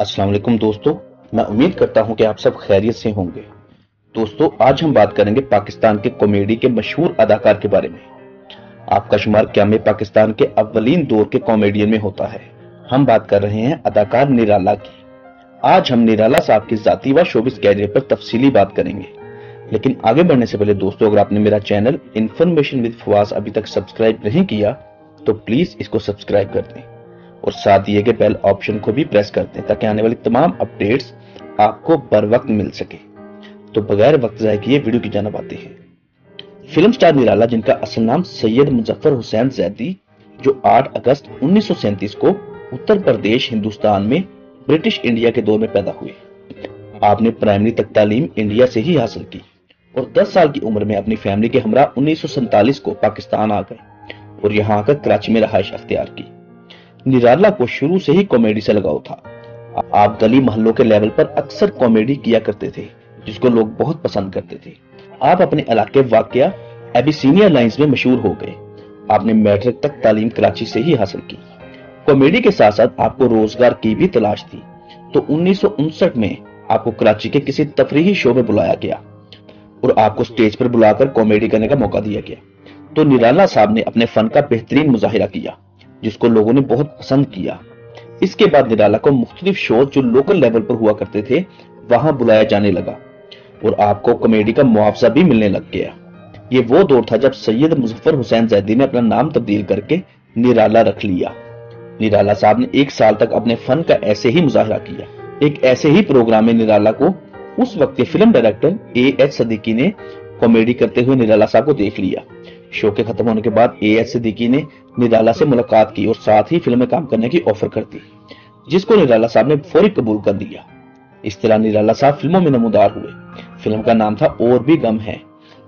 السلام علیکم دوستو، میں امید کرتا ہوں کہ آپ سب خیریت سے ہوں گے۔ دوستو، آج ہم بات کریں گے پاکستان کے کامیڈی کے مشہور اداکار کے بارے میں۔ آپ کا شمار کیا میں پاکستان کے اولین دور کے کامیڈین میں ہوتا ہے۔ ہم بات کر رہے ہیں اداکار نرالا کی۔ آج ہم نرالا صاحب کی ذاتی و شوبس کیریئر پر تفصیلی بات کریں گے۔ لیکن آگے بڑھنے سے پہلے دوستو، اگر آپ نے میرا چینل انفارمیشن ود فواز ابھی تک سبسکرائب نہیں کیا، تو پلیز اس کو سبسکرائب کر دیں۔ اور ساتھ یہ کہ بیل آپشن کو بھی پریس کر دیں تاکہ آنے والی تمام اپڈیٹس آپ کو بر وقت مل سکے۔ تو بغیر وقت ضائع کیے ویڈیو کی جانب آتے ہیں۔ فلم سٹار نرالا، جن کا اصل نام سید مظفر حسین زیدی، جو آٹھ اگست انیس سو سینتیس کو اتر پردیش، ہندوستان میں برٹش انڈیا کے دور میں پیدا ہوئے۔ آپ نے پرائمری تک تعلیم انڈیا سے ہی حاصل کی اور دس سال کی عمر میں اپنی فیملی کے ہمراہ انیس سو سنتالیس کو پاکستان آ گئے اور یہاں آ کر کراچی میں رہائش اختیار کی۔ نرالا کو شروع سے ہی کامیڈی سے لگاؤ تھا۔ آپ گلی محلوں کے لیول پر اکثر کامیڈی کیا کرتے تھے، جس کو لوگ بہت پسند کرتے تھے۔ آپ اپنے علاقے واقعہ ایبیسینیا لائنز میں مشہور ہو گئے۔ آپ نے میٹرک تک تعلیم کراچی سے ہی حاصل کی۔ کامیڈی کے ساتھ ساتھ آپ کو روزگار کی بھی تلاش تھی۔ تو انیس سو انسٹھ میں آپ کو کراچی کے کسی تفریحی شو میں بلایا گیا اور آپ کو سٹیج پر بلا کر کامیڈی کرنے کا موقع دیا گیا۔ تو نرالا صاحب نے اپنے فن کا بہترین مظاہرہ کیا۔ جس کو لوگوں نے بہت پسند کیا۔ اس کے بعد نرالا کو مختلف شوز جو لوکل لیول پر ہوا کرتے تھے، وہاں بلایا جانے لگا اور آپ کو کامیڈی کا معاوضہ بھی ملنے لگ گیا۔ یہ وہ دور تھا جب سید مظفر حسین زیدی نے اپنا نام تبدیل کر کے نرالا رکھ لیا۔ نرالا صاحب نے ایک سال تک اپنے فن کا ایسے ہی مظاہرہ کیا۔ ایک ایسے ہی پروگرام میں نرالا کو اس وقت کے film director A H Siddiqui نے کامیڈی کرتے ہوئے نرالا صاحب کو دیکھ لیا۔ شو کے ختم ہونے کے بعد اے ایچ صدیقی نے نرالا سے ملاقات کی اور ساتھ ہی فلم میں کام کرنے کی آفر کر دی، جس کو نرالا صاحب نے فوری قبول کر دیا۔ اس طرح نرالا صاحب فلموں میں نمودار ہوئے۔ فلم کا نام تھا اور بھی غم ہے،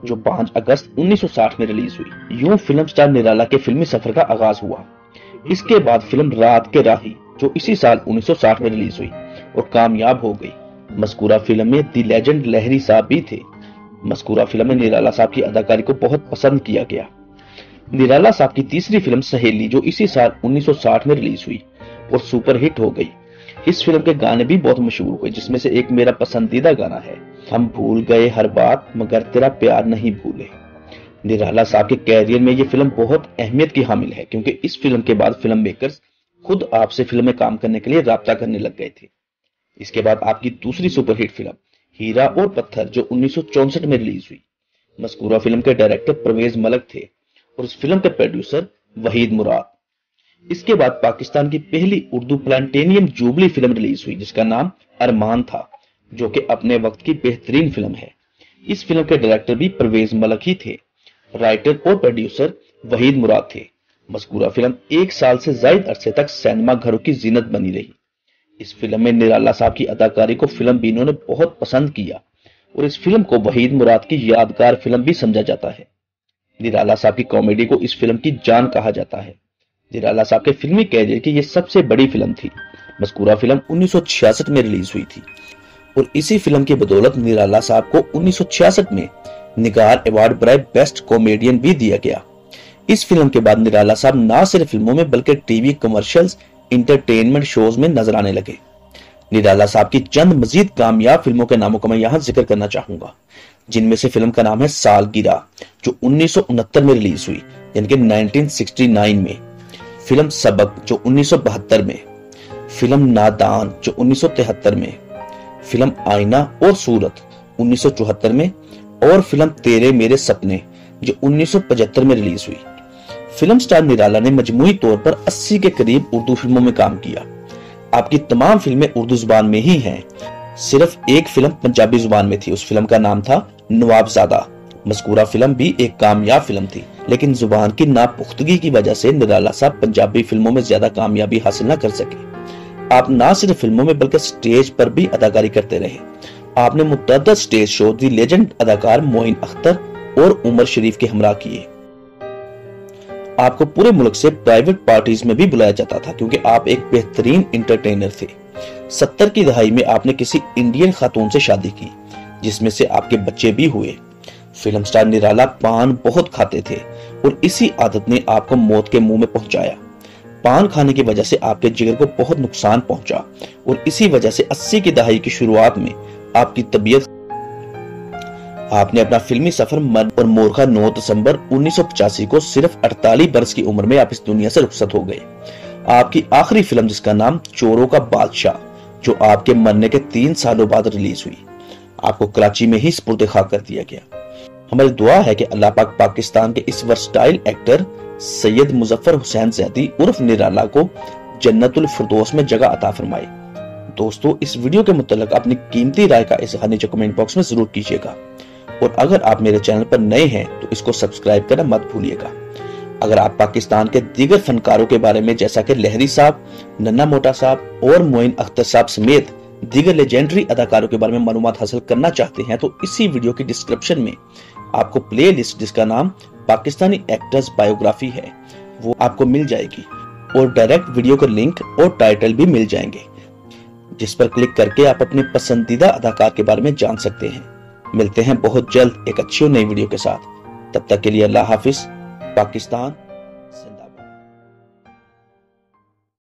جو پانچ اگست انیس سو ساٹھ میں ریلیز ہوئی۔ یوں فلم سٹار نرالا کے فلمی سفر کا آغاز ہوا۔ اس کے بعد فلم رات کے راہی، جو اسی سال انیس سو ساٹھ میں ریلیز ہوئی اور کامیاب ہو گئی۔ مذکورہ فلم میں دی لیجنڈ لہری صاحب بھی تھے۔ مذکورہ فلم میں نرالا صاحب کی اداکاری کو بہت پسند کیا گیا۔ نرالا صاحب کی تیسری فلم سہیلی جو اسی سال انیس سو ساٹھ میں ریلیز ہوئی اور سپر ہٹ ہو گئی۔ اس فلم کے گانے بھی بہت مشہور ہوئے، جس میں سے ایک میرا پسندیدہ گانا ہے۔ ہم بھول گئے ہر بات، مگر تیرا پیار نہیں بھولے۔ نرالا صاحب کے کیریئر میں یہ فلم بہت اہمیت کی حامل ہے، کیونکہ اس فلم کے بعد فلم میکرز خود آپ سے فلم میں کام کرنے کے لیے رابطہ کرنے لگ گئے تھے۔ اس کے بعد آپ کی دوسری سپر ہٹ فلم ہیرا اور پتھر جو انیس سو چونسٹھ میں ریلیز ہوئی۔ مذکورہ فلم کے ڈائریکٹر پرویز ملک تھے اور اس فلم کے پروڈیوسر وحید مراد۔ اس کے بعد پاکستان کی پہلی Urdu platinum jubilee film release ہوئی، جس کا نام ارمان تھا، جو کہ اپنے وقت کی بہترین فلم ہے۔ اس فلم کے ڈائریکٹر بھی پرویز ملک ہی تھے۔ رائٹر اور پروڈیوسر وحید مراد تھے۔ مذکورہ فلم ایک سال سے زائد عرصے تک سینما گھروں کی زینت بنی رہی۔ اس فلم میں نرالا صاحب کی اداکاری کو فلم بینوں نے بہت پسند کیا اور اس فلم کو وحید مراد کی یادگار فلم بھی سمجھا جاتا ہے۔ نرالا صاحب کی کامیڈی کو اس فلم کی جان کہا جاتا ہے۔ نرالا صاحب کے فلمی کیریئر کی یہ سب سے بڑی فلم تھی۔ مذکورہ فلم انیس سو چھیاسٹھ میں ریلیز ہوئی تھی۔ اور اسی فلم کی بدولت نرالا صاحب کو انیس سو چھیاسٹھ میں نگار ایوارڈ برائے بیسٹ کامیڈین بھی دیا گیا۔ اس فلم کے بعد نرالا صاحب نہ صرف فلموں میں بلکہ T V commercials entertainment shows میں نظر آنے لگے۔ نرالا صاحب کی چند مزید کامیاب فلموں کے ناموں کا میں یہاں ذکر کرنا چاہوں گا، جن میں سے فلم کا نام ہے سال جو انیس سو انہتر میں ریلیز ہوئی یعنی کہ نائنٹین سکسٹی نائن میں۔ فلم سبق، جو انیس سو بہتر میں۔ فلم نادان، جو انیس سو تہتر میں۔ فلم آئینہ اور سورت انیس سو چوہتر میں۔ اور فلم تیرے میرے سپنے، جو انیس سو پچہتر میں ریلیز ہوئی۔ فلم سٹار نرالا نے مجموعی طور پر اسی کے قریب اردو فلموں میں کام کیا۔ آپ کی تمام فلمیں اردو زبان میں ہی ہیں۔ صرف ایک فلم پنجابی زبان میں تھی۔ اس فلم کا نام تھا نواب زادہ۔ مذکورہ فلم بھی ایک کامیاب فلم تھی۔ لیکن زبان کی ناپختگی کی وجہ سے نرالا صاحب پنجابی فلموں میں زیادہ کامیابی حاصل نہ کر سکے۔ آپ نہ صرف فلموں میں بلکہ سٹیج پر بھی اداکاری کرتے رہے۔ آپ نے متعدد سٹیج شو دی لیجنڈ اداکار موین اختر اور عمر شریف کے ہمراہ کیے۔ آپ کو پورے ملک سے پرائیویٹ پارٹیز میں بھی بلایا جاتا تھا، کیونکہ آپ ایک بہترین انٹرٹینر تھے۔ ستر کی دہائی میں آپ نے کسی انڈین خاتون سے شادی کی، جس میں سے آپ کے بچے بھی ہوئے۔ فلم سٹار نرالا پان بہت کھاتے تھے اور اسی عادت نے آپ کو موت کے منہ میں پہنچایا۔ پان کھانے کی وجہ سے آپ کے جگر کو بہت نقصان پہنچا اور اسی وجہ سے اسی کی دہائی کی شروعات میں آپ کی طبیعت آپ نے اپنا فلمی سفر من اور مورخہ نو دسمبر انیس سو پچاسی کو صرف اڑتالی برس کی عمر میں آپ اس دنیا سے رخصت ہو گئے۔ آپ کی آخری فلم جس کا نام چوروں کا بادشاہ، جو آپ کے مرنے کے تین سالوں بعد ریلیز ہوئی۔ آپ کو کراچی میں ہی سپرد خواہ کر دیا گیا۔ ہماری دعا ہے کہ اللہ پاک پاکستان کے اس ورسٹائل ایکٹر سید مظفر حسین زیدی عرف نرالا کو جنت الفردوس میں جگہ عطا فرمائے۔ دوستو، اس ویڈیو کے متعلق اپنی قیمتی رائے کا اظہار نیچے کمنٹ باکس میں ضرور کیجیے گا۔ اور اگر آپ میرے چینل پر نئے ہیں تو اس کو سبسکرائب کرنا مت بھولیے گا۔ اگر آپ پاکستان کے دیگر فنکاروں کے بارے میں جیسا کہ لہری صاحب، ننا موٹا صاحب اور موین اختر صاحب سمیت دیگر لیجنڈری اداکاروں کے بارے میں معلومات حاصل کرنا چاہتے ہیں، تو اسی ویڈیو کی ڈسکرپشن میں آپ کو پلے لسٹ جس کا نام پاکستانی ایکٹرز بایوگرافی ہے، وہ آپ کو مل جائے گی اور ڈائریکٹ ویڈیو کا لنک اور ٹائٹل بھی مل جائیں گے، جس پر کلک کر کے آپ اپنے پسندیدہ اداکار کے بارے میں جان سکتے ہیں۔ ملتے ہیں بہت جلد ایک اچھی اور نئی ویڈیو کے ساتھ۔ تب تک کے لیے اللہ حافظ، پاکستان